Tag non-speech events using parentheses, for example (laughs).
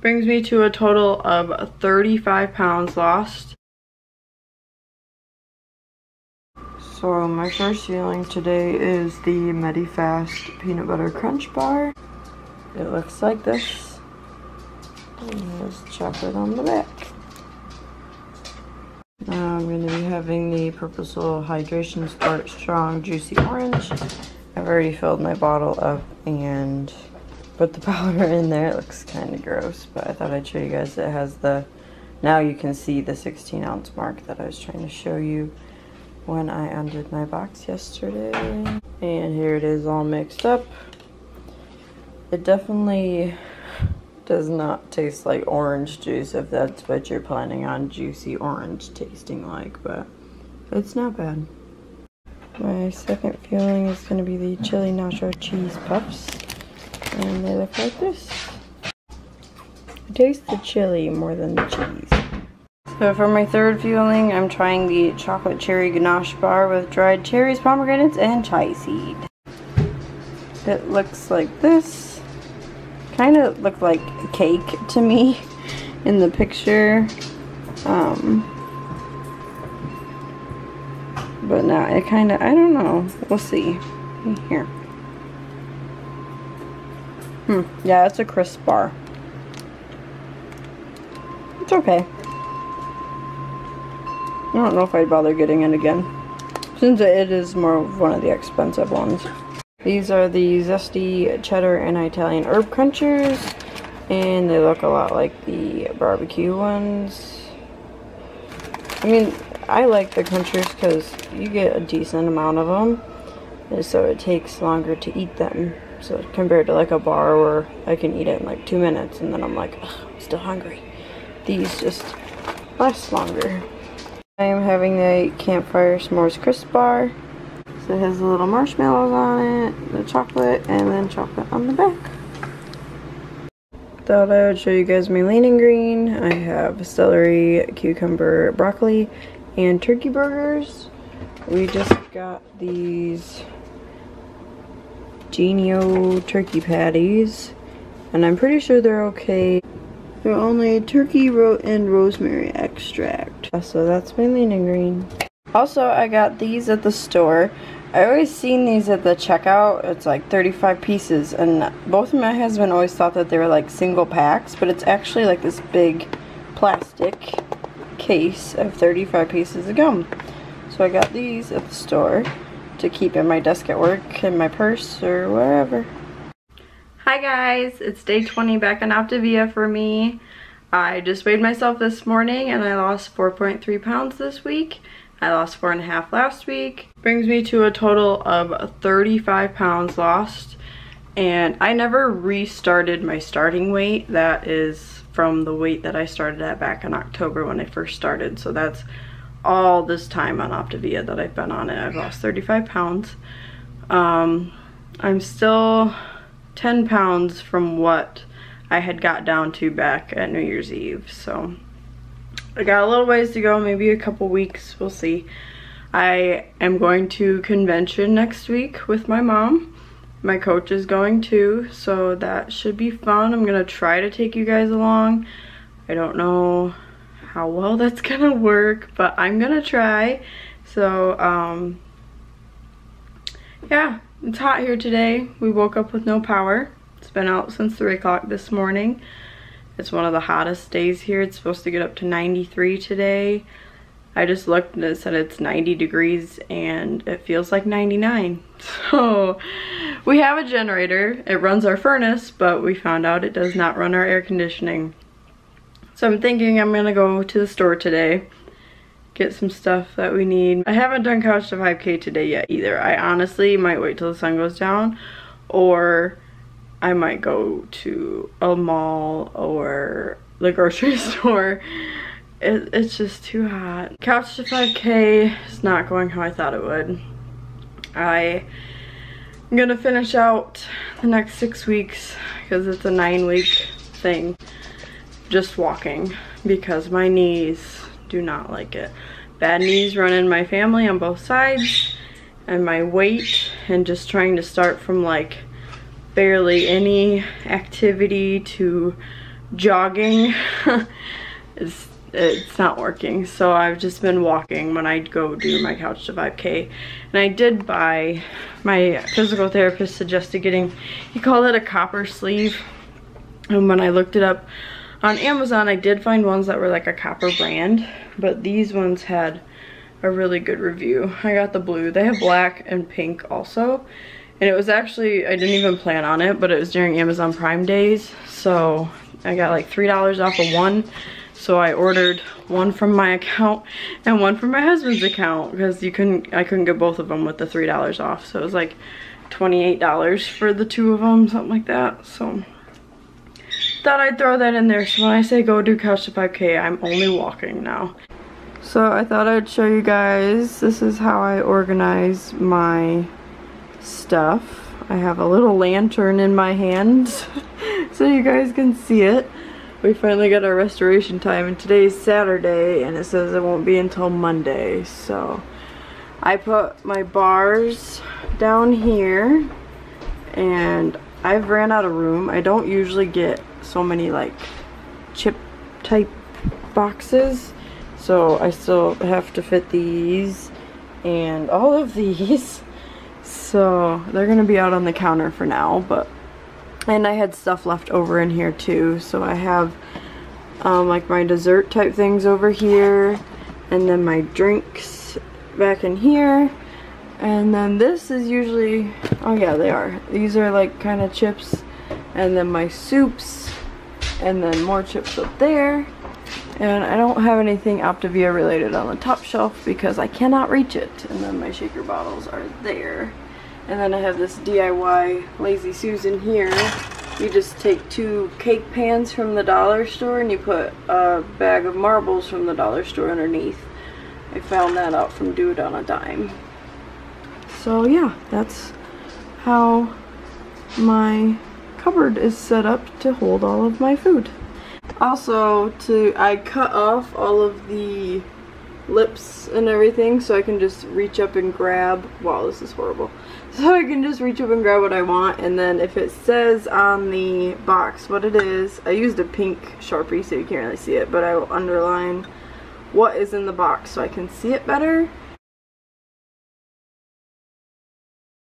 Brings me to a total of 35 pounds lost. So my first fueling today is the Medifast Peanut Butter Crunch Bar. It looks like this. And there's chocolate on the back. Now I'm going to be having the Purposeful Hydration Sport Strong Juicy Orange. I've already filled my bottle up and put the (laughs) powder in there. It looks kind of gross, but I thought I'd show you guys it has the, now you can see the 16 ounce mark that I was trying to show you when I undid my box yesterday. And here it is all mixed up. It definitely does not taste like orange juice if that's what you're planning on juicy orange tasting like, but it's not bad. My second fueling is going to be the chili nacho cheese puffs. And they look like this. I taste the chili more than the cheese. So for my third fueling, I'm trying the chocolate cherry ganache bar with dried cherries, pomegranates, and chai seed. It looks like this. Kind of looked like a cake to me (laughs) in the picture. Um, but now it kind of, I don't know. We'll see. Here. Hmm, yeah, it's a crisp bar. It's okay. I don't know if I'd bother getting it again. Since it is more of one of the expensive ones. These are the zesty cheddar and Italian herb crunchers. And they look a lot like the barbecue ones. I mean, I like the crunchers because you get a decent amount of them. So it takes longer to eat them. So compared to like a bar where I can eat it in like two minutes and then I'm like, I'm still hungry. These just last longer. I am having the Campfire S'mores Crisp Bar. So it has the little marshmallows on it, the chocolate, and then chocolate on the back. Thought I would show you guys my lean green. I have celery, cucumber, broccoli, and turkey burgers. We just got these Jennie-O turkey patties. And I'm pretty sure they're okay. They're only turkey ro and rosemary extract. So that's my lean green. Also, I got these at the store. I always seen these at the checkout. It's like 35 pieces. And both of my husband always thought that they were like single packs. But it's actually like this big plastic case of 35 pieces of gum. So I got these at the store to keep in my desk at work, in my purse, or wherever. Hi guys, it's day 20 back in Optavia for me. I just weighed myself this morning and I lost 4.3 pounds this week. I lost four and a half last week. Brings me to a total of 35 pounds lost. And I never restarted my starting weight. That is from the weight that I started at back in October when I first started. So that's all this time on Optavia that I've been on it. I've lost 35 pounds. Um, I'm still 10 pounds from what I had got down to back at New Year's Eve. So I got a little ways to go, maybe a couple weeks, we'll see. I am going to convention next week with my mom. My coach is going too, so that should be fun. I'm gonna try to take you guys along. I don't know how well that's (laughs) gonna work, but I'm gonna try. So, um, yeah, it's hot here today. We woke up with no power. It's been out since 3 o'clock this morning. It's one of the hottest days here. It's supposed to get up to 93 today. I just looked and it said it's 90 degrees and it feels like 99. (laughs) So we have a generator. It runs our furnace, but we found out it does not run our air conditioning. So I'm thinking I'm gonna go to the store today get some stuff that we need. I haven't done Couch to 5K today yet either. I honestly might wait till the sun goes down or I might go to a mall or the grocery (laughs) store. It, it's just too hot. Couch to 5K is not going how I thought it would. I am gonna finish out the next six weeks because it's a nine week thing just walking because my knees do not like it. Bad knees run in my family on both sides and my weight and just trying to start from like barely any activity to jogging (laughs) is it's not working. So I've just been walking when I go do my couch to 5K. And I did buy, my physical therapist suggested getting, he called it a copper sleeve. And when I looked it up on Amazon, I did find ones that were like a copper brand. But these ones had a really good review. I got the blue. They have black and pink also. And it was actually, I didn't even plan on it, but it was during Amazon Prime days. So I got like $3 off of one. So I ordered one from my account (laughs) and one from my husband's account because you couldn't, I couldn't get both of them with the $3 off. So it was like $28 for the two of them, something like that. So thought I'd throw that in there. So when I say go do couch to 5K, I'm only walking now. So I thought I'd show you guys, this is how I organize my stuff. I have a little lantern in my hand (laughs) so you guys can see it. We finally got our restoration time and today's Saturday and it says it won't be until Monday. So I put my bars down here and I've ran out of room. I don't usually get so many like chip type boxes. So I still have to fit these and all of these. (laughs) So they're going to be out on the counter for now, but and I had stuff left over in here too. So I have um, like my dessert type things over here and then my drinks back in here. And then this is usually, oh yeah, they are. These are like kind of chips. And then my soups. And then more chips up there. And I don't have anything Optavia related on the top shelf because I cannot reach it. And then my shaker bottles are there. And then I have this DIY Lazy Susan here. You just take two cake pans from the dollar store and you put a bag of marbles from the dollar store underneath. I found that out from Do It on a Dime. So yeah, that's how my cupboard is set up to hold all of my food. Also, to I cut off all of the lips and everything so I can just reach up and grab, wow this is horrible, (laughs) so I can just reach up and grab what I want and then if it says on the box what it is, I used a pink sharpie so you can't really see it but I will underline what is in the box so I can see it better